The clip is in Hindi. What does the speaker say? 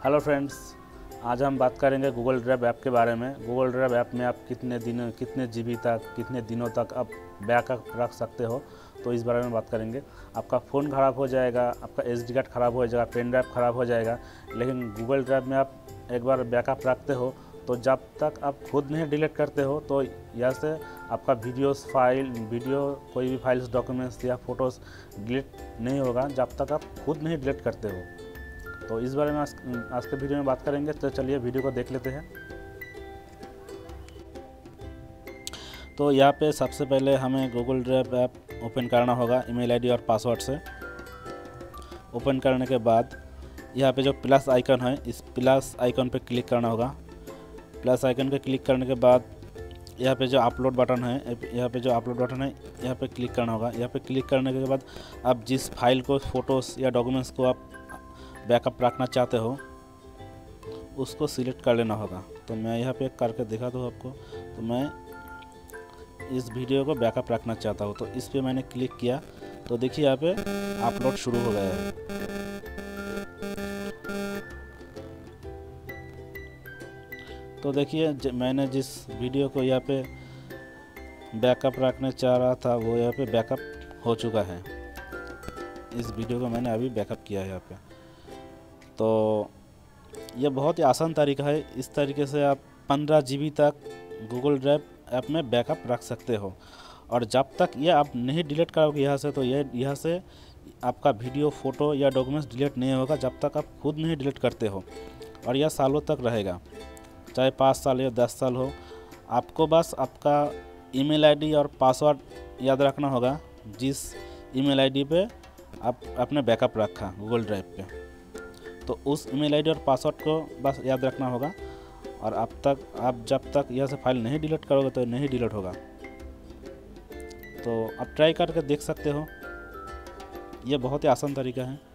हेलो फ्रेंड्स आज हम बात करेंगे गूगल ड्राइव ऐप के बारे में। गूगल ड्राइव ऐप में आप कितने दिन, कितने जीबी तक, कितने दिनों तक आप बैकअप रख सकते हो तो इस बारे में बात करेंगे। आपका फ़ोन ख़राब हो जाएगा, आपका एस डी कार्ड ख़राब हो जाएगा पेन ड्राइव ख़राब हो जाएगा, लेकिन गूगल ड्राइव में आप एक बार बैकअप रखते हो तो जब तक आप खुद नहीं डिलीट करते हो तो यहाँ से आपका वीडियोस फ़ाइल वीडियो कोई भी फाइल्स डॉक्यूमेंट्स या फ़ोटोज़ डिलीट नहीं होगा, जब तक आप खुद नहीं डिलीट करते हो। तो इस बारे में आज आज के वीडियो में बात करेंगे। तो चलिए वीडियो को देख लेते हैं। तो यहाँ पे सबसे पहले हमें गूगल ड्राइव ऐप ओपन करना होगा ईमेल आईडी और पासवर्ड से। ओपन करने के बाद यहाँ पे जो प्लस आइकन है, इस प्लस आइकन पे क्लिक करना होगा। प्लस आइकन पे क्लिक करने के बाद यहाँ पे जो अपलोड बटन है यहाँ पे जो अपलोड बटन है, यहाँ पे क्लिक करना होगा। यहाँ पे क्लिक करने के बाद आप जिस फ़ाइल को फ़ोटोज़ या डॉक्यूमेंट्स को आप बैकअप रखना चाहते हो, उसको सिलेक्ट कर लेना होगा। तो मैं यहाँ पे करके दिखा दूँ आपको। तो मैं इस वीडियो को बैकअप रखना चाहता हूँ। तो इस पर मैंने क्लिक किया। तो देखिए यहाँ पे अपलोड शुरू हो गया है। तो देखिए मैंने जिस वीडियो को यहाँ पे बैकअप रखने चाह रहा था, वो यहाँ पे बैकअप हो चुका है। इस वीडियो को मैंने अभी बैकअप किया है यहाँ पे। तो यह बहुत ही आसान तरीका है। इस तरीके से आप पंद्रह जी तक गूगल ड्राइव ऐप में बैकअप रख सकते हो। और जब तक यह आप नहीं डिलीट करोगे यहाँ से तो यह यहाँ से आपका वीडियो, फ़ोटो या डॉक्यूमेंट्स डिलीट नहीं होगा, जब तक आप खुद नहीं डिलीट करते हो। और यह सालों तक रहेगा, चाहे पाँच साल या दस साल हो। आपको बस आपका ईमेल आईडी और पासवर्ड याद रखना होगा, जिस ईमेल आईडी पे आप अपने बैकअप रखा गूगल ड्राइव पे। तो उस ईमेल आईडी और पासवर्ड को बस याद रखना होगा। और अब तक आप जब तक यह से फ़ाइल नहीं डिलीट करोगे तो नहीं डिलीट होगा। तो आप ट्राई करके देख सकते हो। यह बहुत ही आसान तरीका है।